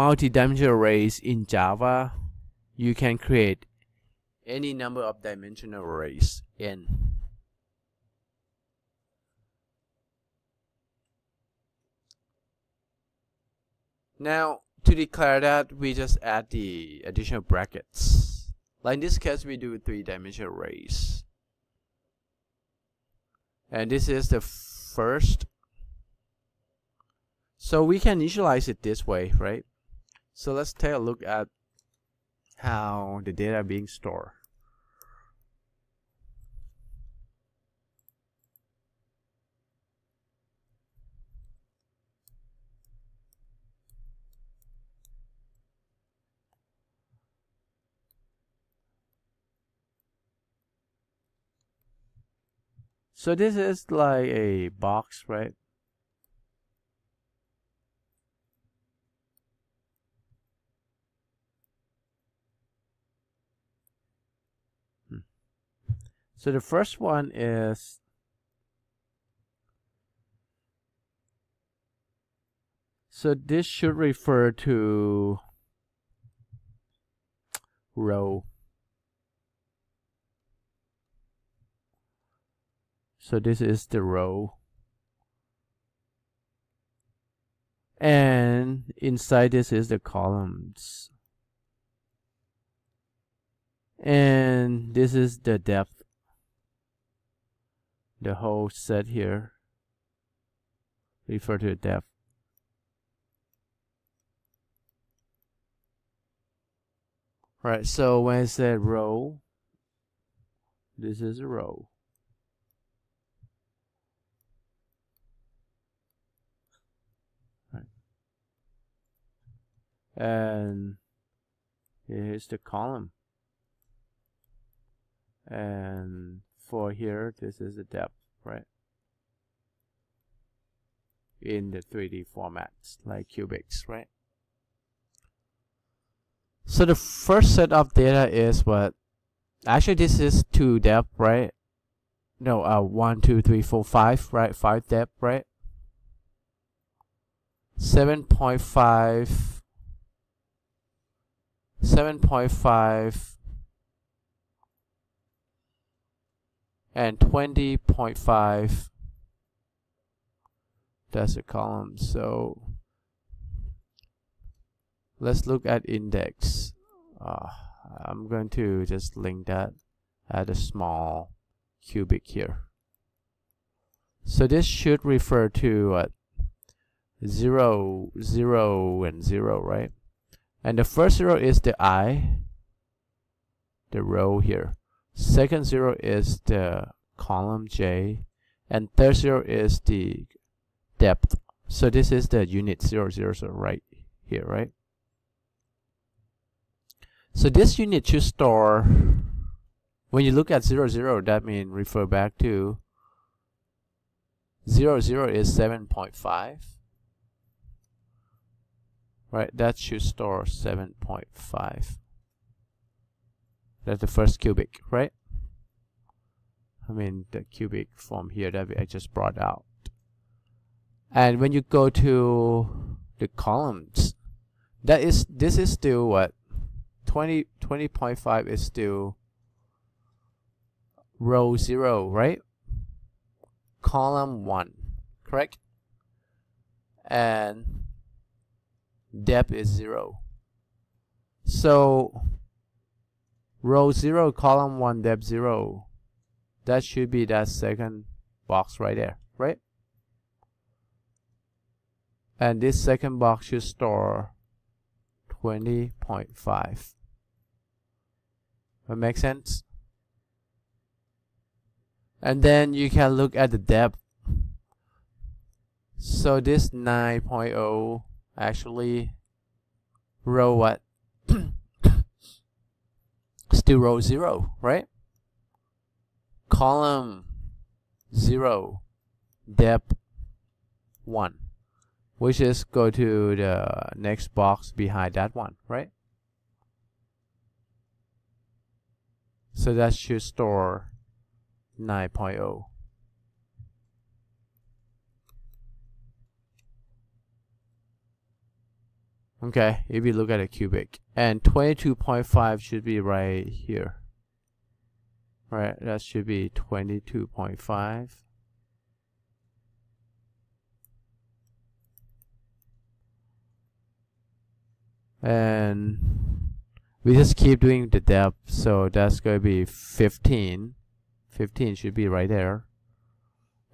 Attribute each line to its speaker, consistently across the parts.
Speaker 1: multi-dimensional arrays in Java, you can create any number of dimensional arrays n. Now, to declare that, we just add the additional brackets. Like in this case, we do three-dimensional arrays. And this is the first. So we can initialize it this way, right? So let's take a look at how the data being stored. So this is like a box, right? So the first one is So this should refer to row So this is the row. And inside this is the columns. And this is the depth. The whole set here refer to the depth. Right, so when I said row, this is a row. and here's the column and for here this is the depth right? In the 3D formats like cubics right? So the first set of data is what? Actually this is two depth right? No uh one two three four five right? Five depth right? 7.5 7.5 and 20.5 that's a column so let's look at index. Uh, I'm going to just link that at a small cubic here. So this should refer to uh, 0 0 and 0 right? And the first zero is the i, the row here. Second zero is the column j. And third zero is the depth. So this is the unit 0, 0, so right here, right? So this unit should store, when you look at 0, 0, that means refer back to 0, 0 is 7.5 right that should store 7.5 that's the first cubic right? I mean the cubic from here that I just brought out. And when you go to the columns that is this is still what? 20 20.5 is still row 0 right? Column 1 correct? And depth is 0. So row 0, column 1, depth 0. That should be that second box right there, right? And this second box should store 20.5. That makes sense? And then you can look at the depth. So this 9.0 actually row what still row 0 right? Column 0 depth 1 which is go to the next box behind that one right? So that should store 9.0 Okay, if you look at a cubic. And 22.5 should be right here. Right, that should be 22.5. And we just keep doing the depth, so that's going to be 15. 15 should be right there.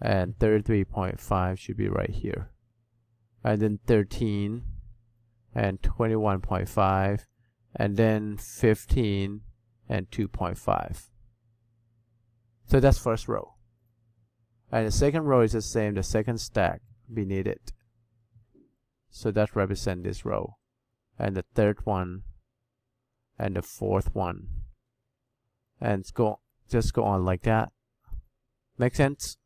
Speaker 1: And 33.5 should be right here. And then 13 and 21.5 and then 15 and 2.5 so that's first row. And the second row is the same the second stack beneath it. So that represent this row. And the third one and the fourth one. And go just go on like that. Make sense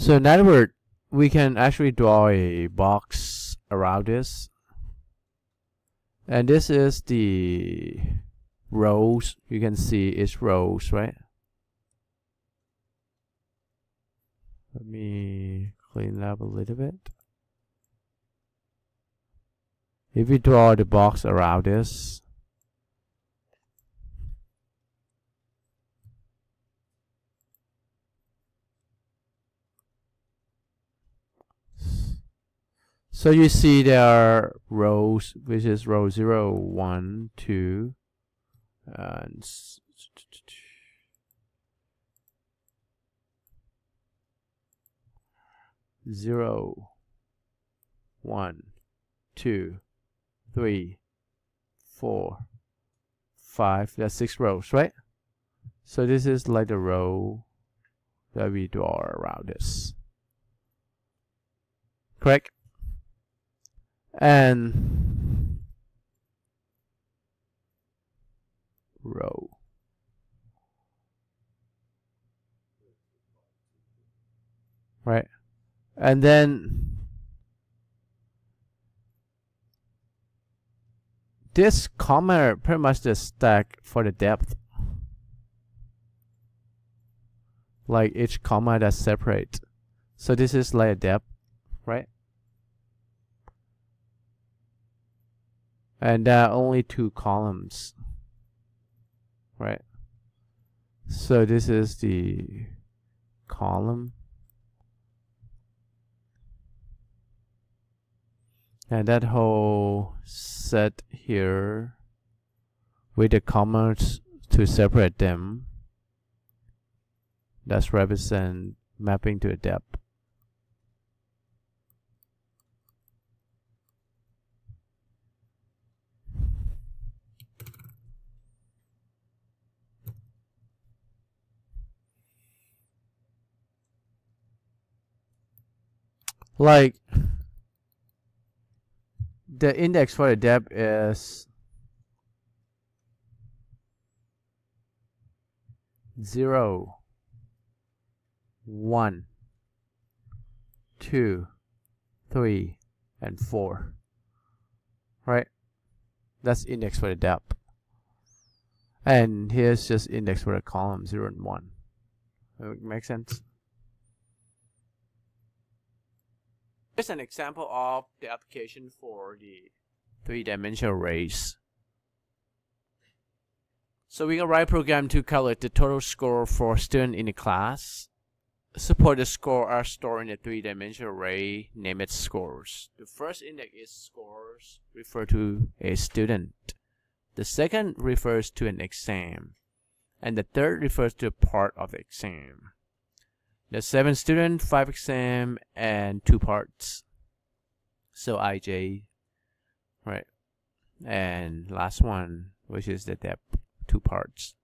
Speaker 1: So in other words, we can actually draw a box around this. And this is the rows. You can see it's rows, right? Let me clean up a little bit. If we draw the box around this, So you see there are rows, which is row 0, 1, 2, and zero, one, two, three, four, five. That's six rows, right? So this is like the row that we draw around this. Correct? And row. Right. And then this comma pretty much the stack for the depth. Like each comma that's separate. So this is like a depth right and are only two columns. Right. So this is the column. And that whole set here with the commas to separate them that's represent mapping to a depth like the index for the depth is zero, one, two, three, and four. Right? That's index for the depth. And here's just index for the column zero and one. Make sense? Here's an example of the application for the three-dimensional arrays. So we can write a program to calculate the total score for student in the class. Support the score are stored in a three-dimensional array, name it scores. The first index is scores, refer to a student. The second refers to an exam. And the third refers to a part of the exam. There's seven student, five exam, and two parts. So IJ, right? And last one, which is the depth, two parts.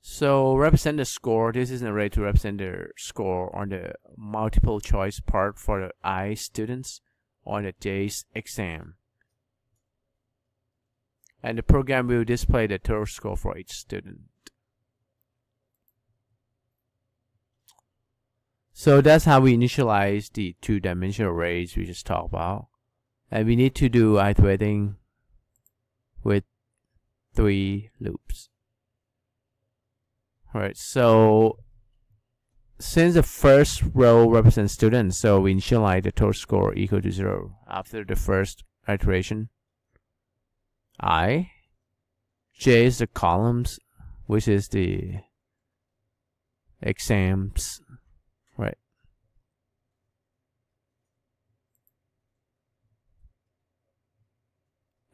Speaker 1: So represent the score. This is an array to represent the score on the multiple choice part for the I students on the J's exam. And the program will display the total score for each student. So that's how we initialize the two-dimensional arrays we just talked about. And we need to do iterating with three loops. Alright, so since the first row represents students, so we initialize the total score equal to zero after the first iteration. I, J is the columns, which is the exams, right?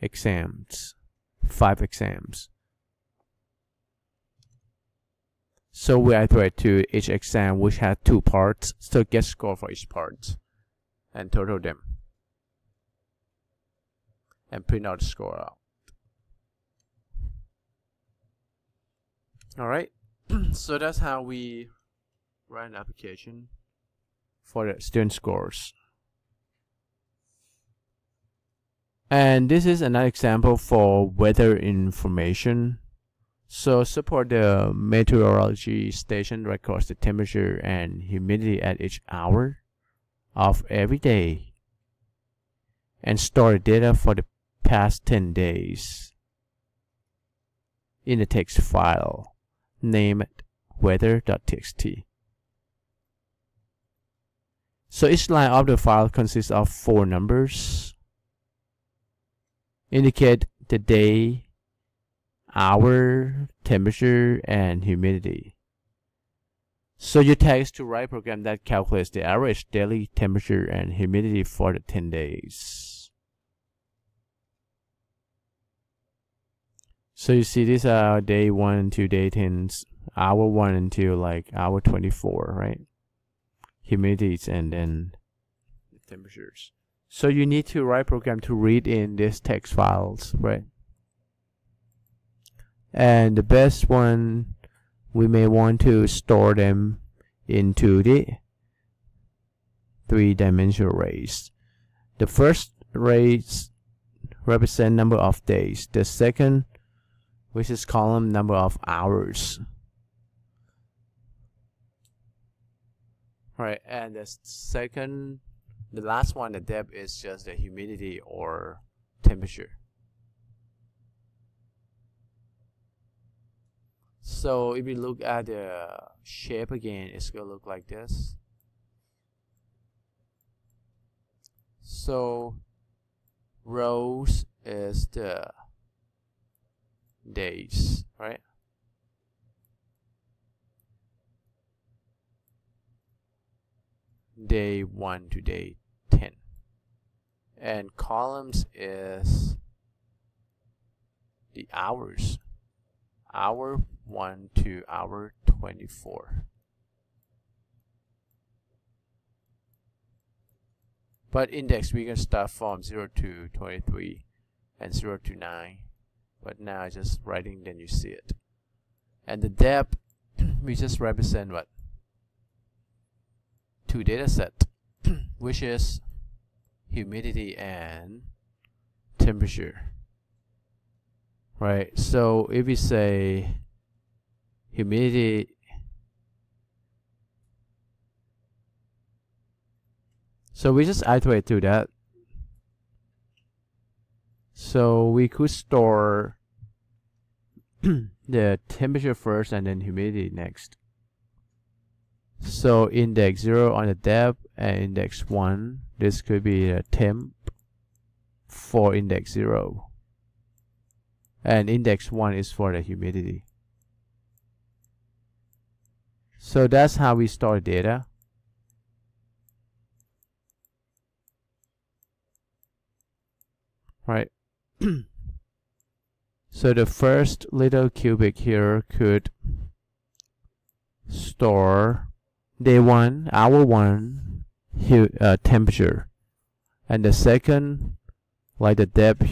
Speaker 1: Exams, five exams. So we iterate to each exam which has two parts, so get score for each part and total them and print out the score out. Alright, so that's how we write an application for the student scores. And this is another example for weather information. So support the meteorology station records the temperature and humidity at each hour of every day and store data for the past 10 days in a text file named weather.txt. So each line of the file consists of four numbers. Indicate the day, hour, temperature, and humidity. So your text to write a program that calculates the average daily temperature and humidity for the 10 days. So you see these are day one to day 10, hour one until like hour 24, right? Humidities and then temperatures. So you need to write program to read in these text files, right? And the best one, we may want to store them into the three-dimensional arrays. The first arrays represent number of days. The second which is column number of hours. Right, and the second, the last one, the depth is just the humidity or temperature. So if you look at the shape again, it's gonna look like this. So rows is the days, right? Day 1 to day 10. And columns is the hours. Hour 1 to hour 24. But index we can start from 0 to 23 and 0 to 9 but now I just writing then you see it and the depth we just represent what two data set which is humidity and temperature right so if we say humidity so we just iterate through that so we could store the temperature first and then humidity next. So index 0 on the depth and index 1, this could be the temp for index 0. And index 1 is for the humidity. So that's how we store data. Right. so the first little cubic here could store day one, hour one, uh, temperature, and the second, like the depth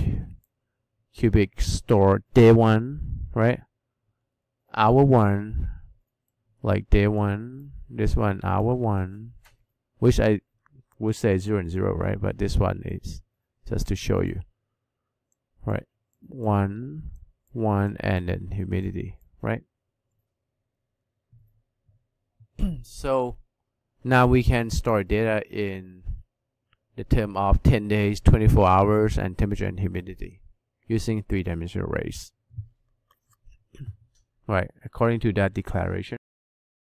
Speaker 1: cubic store day one, right? Hour one, like day one, this one hour one, which I would say zero and zero, right? But this one is just to show you right one one and then humidity right so now we can store data in the term of 10 days 24 hours and temperature and humidity using three-dimensional arrays right according to that declaration